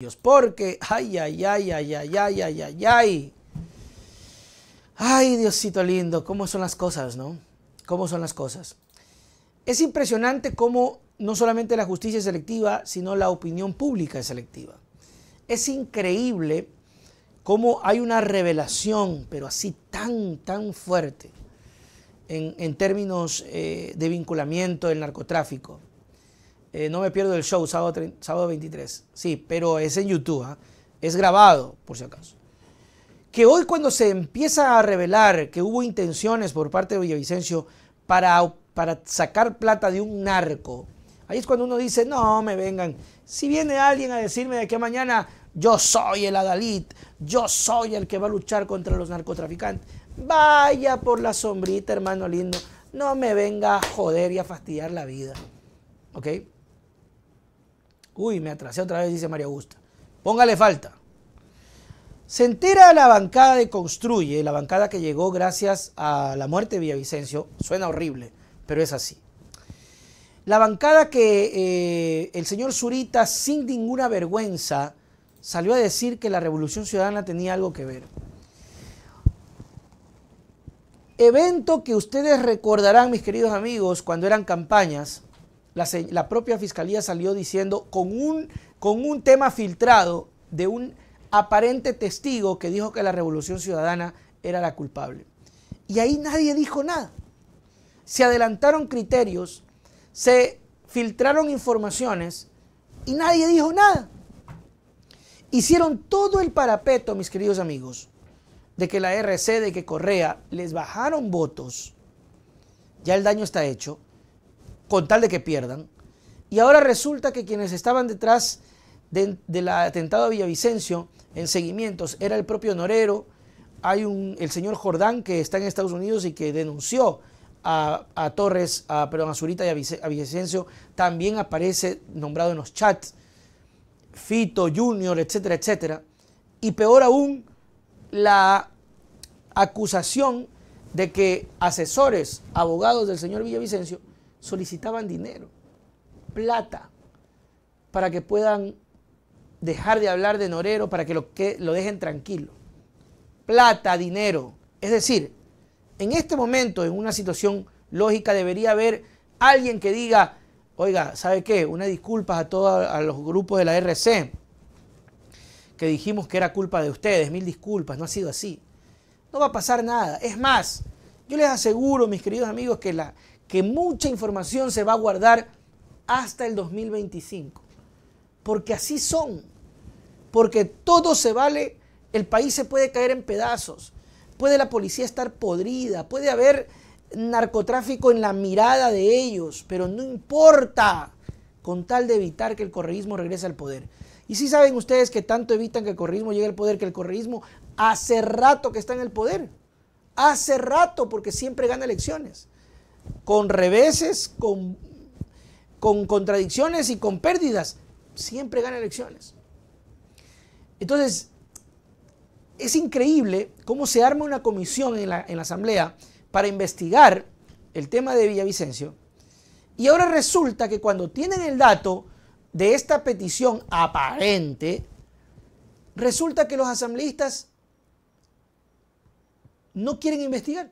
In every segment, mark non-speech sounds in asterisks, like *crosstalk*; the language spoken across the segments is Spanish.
Dios, porque, ay, ay, ay, ay, ay, ay, ay, ay, ay. Ay, Diosito lindo, cómo son las cosas, ¿no? ¿Cómo son las cosas? Es impresionante cómo no solamente la justicia es selectiva, sino la opinión pública es selectiva. Es increíble cómo hay una revelación, pero así tan, tan fuerte, en, términos eh, de vinculamiento del narcotráfico eh, no me pierdo el show, sábado, sábado 23. Sí, pero es en YouTube, ¿ah? es grabado, por si acaso. Que hoy cuando se empieza a revelar que hubo intenciones por parte de Villavicencio para, para sacar plata de un narco, ahí es cuando uno dice, no me vengan. Si viene alguien a decirme de que mañana yo soy el Adalid, yo soy el que va a luchar contra los narcotraficantes, vaya por la sombrita, hermano lindo. No me venga a joder y a fastidiar la vida. ¿Ok? Uy, me atrasé otra vez, dice María Augusta. Póngale falta. Se entera la bancada de Construye, la bancada que llegó gracias a la muerte de Villavicencio. Suena horrible, pero es así. La bancada que eh, el señor Zurita, sin ninguna vergüenza, salió a decir que la Revolución Ciudadana tenía algo que ver. Evento que ustedes recordarán, mis queridos amigos, cuando eran campañas, la, propia fiscalía salió diciendo con un, con un tema filtrado de un aparente testigo que dijo que la Revolución Ciudadana era la culpable. Y ahí nadie dijo nada. Se adelantaron criterios, se filtraron informaciones y nadie dijo nada. Hicieron todo el parapeto, mis queridos amigos, de que la RC, de que Correa les bajaron votos. Ya el daño está hecho con tal de que pierdan. Y ahora resulta que quienes estaban detrás del atentado a Villavicencio en seguimientos era el propio Norero, hay un, el señor Jordán que está en Estados Unidos y que denunció a, Torres, a, perdón, a Zurita y a, Villavicencio, también aparece nombrado en los chats, Fito, Junior, etcétera, etcétera. Y peor aún, la acusación de que asesores, abogados del señor Villavicencio, solicitaban dinero, plata, para que puedan dejar de hablar de Norero, para que lo, que lo dejen tranquilo. Plata, dinero. Es decir, en este momento, en una situación lógica, debería haber alguien que diga, oiga, ¿sabe qué? Una disculpa a todos los grupos de la RC, que dijimos que era culpa de ustedes, mil disculpas, no ha sido así. No va a pasar nada. Es más, yo les aseguro, mis queridos amigos, que la, que mucha información se va a guardar hasta el 2025. Porque así son. Porque todo se vale, el país se puede caer en pedazos. Puede la policía estar podrida, puede haber narcotráfico en la mirada de ellos, pero no importa con tal de evitar que el correísmo regrese al poder. Y si saben ustedes que tanto evitan que el correísmo llegue al poder, que el correísmo hace rato que está en el poder. Hace rato porque siempre gana elecciones con reveses, con, con contradicciones y con pérdidas, siempre gana elecciones. Entonces, es increíble cómo se arma una comisión en la, en la, Asamblea para investigar el tema de Villavicencio. Y ahora resulta que cuando tienen el dato de esta petición aparente, resulta que los asambleístas no quieren investigar.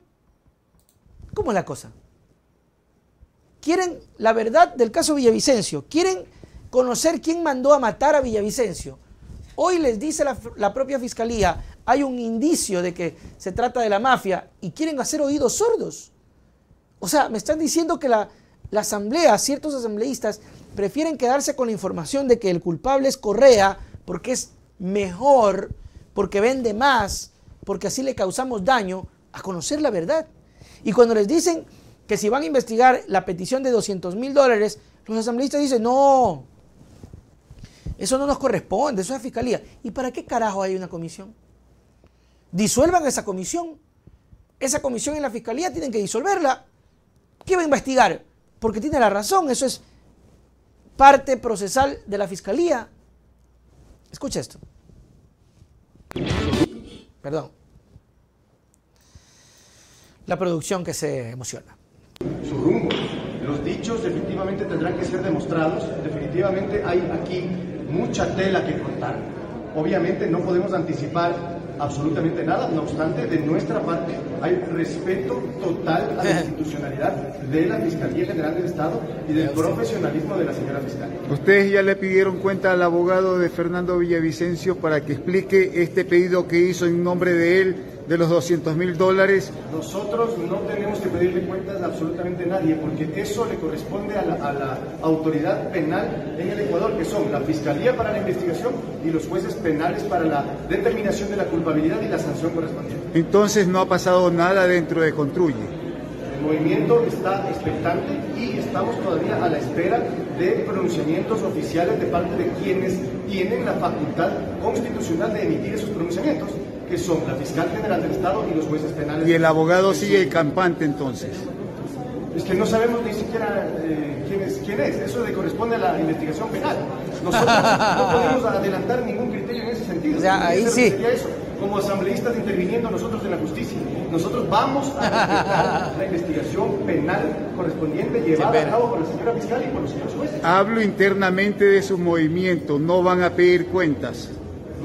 ¿Cómo es la cosa? Quieren la verdad del caso Villavicencio, quieren conocer quién mandó a matar a Villavicencio. Hoy les dice la, propia fiscalía, hay un indicio de que se trata de la mafia y quieren hacer oídos sordos. O sea, me están diciendo que la, la asamblea, ciertos asambleístas, prefieren quedarse con la información de que el culpable es Correa porque es mejor, porque vende más, porque así le causamos daño, a conocer la verdad. Y cuando les dicen que si van a investigar la petición de 200 mil dólares, los asambleístas dicen, no, eso no nos corresponde, eso es fiscalía. ¿Y para qué carajo hay una comisión? Disuelvan esa comisión. Esa comisión en la fiscalía tienen que disolverla. ¿Qué va a investigar? Porque tiene la razón, eso es parte procesal de la fiscalía. Escucha esto. Perdón. La producción que se emociona. Los dichos definitivamente tendrán que ser demostrados. Definitivamente hay aquí mucha tela que cortar. Obviamente no podemos anticipar absolutamente nada, no obstante, de nuestra parte hay respeto total a la *laughs* institucionalidad de la Fiscalía General del Estado y del profesionalismo de la señora fiscal. Ustedes ya le pidieron cuenta al abogado de Fernando Villavicencio para que explique este pedido que hizo en nombre de él de los 200 mil dólares. Nosotros no tenemos que pedirle cuentas a absolutamente nadie, porque eso le corresponde a la, a la, autoridad penal en el Ecuador, que son la Fiscalía para la investigación y los jueces penales para la determinación de la culpabilidad y la sanción correspondiente. Entonces no ha pasado nada dentro de Construye. El movimiento está expectante y estamos todavía a la espera de pronunciamientos oficiales de parte de quienes tienen la facultad constitucional de emitir esos pronunciamientos que son la fiscal general del Estado y los jueces penales. ¿Y el abogado sigue campante entonces? Es que no sabemos ni siquiera eh, quién, es, quién es, eso le corresponde a la investigación penal. Nosotros no *laughs* podemos adelantar ningún criterio en ese sentido. O sea, ahí sí. Eso. Como asambleístas interviniendo nosotros en la justicia, nosotros vamos a respetar la investigación penal correspondiente llevada a cabo por la señora fiscal y por los señores jueces. Hablo internamente de su movimiento, no van a pedir cuentas.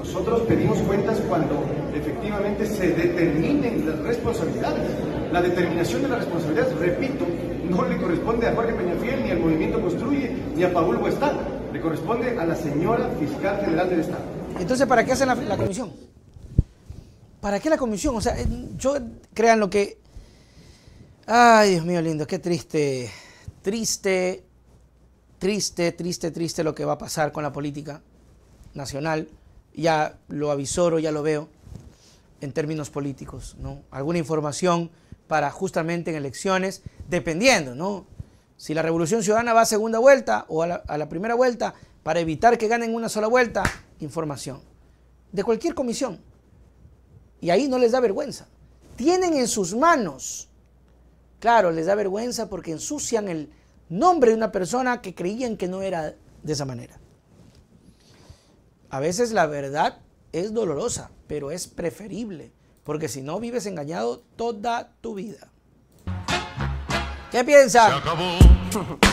Nosotros pedimos cuentas cuando efectivamente se determinen las responsabilidades. La determinación de las responsabilidades, repito, no le corresponde a Jorge Peñafiel, ni al Movimiento Construye, ni a Paul Huestán. Le corresponde a la señora Fiscal General del Estado. Entonces, ¿para qué hacen la, la comisión? ¿Para qué la comisión? O sea, yo, crean lo que... Ay, Dios mío lindo, qué triste, triste, triste, triste, triste lo que va a pasar con la política nacional. Ya lo avisoro, ya lo veo en términos políticos, ¿no? Alguna información para justamente en elecciones, dependiendo, ¿no? Si la Revolución Ciudadana va a segunda vuelta o a la, a la primera vuelta, para evitar que ganen una sola vuelta, información. De cualquier comisión. Y ahí no les da vergüenza. Tienen en sus manos, claro, les da vergüenza porque ensucian el nombre de una persona que creían que no era de esa manera. A veces la verdad es dolorosa, pero es preferible, porque si no vives engañado toda tu vida. ¿Qué piensas? Se acabó. *laughs*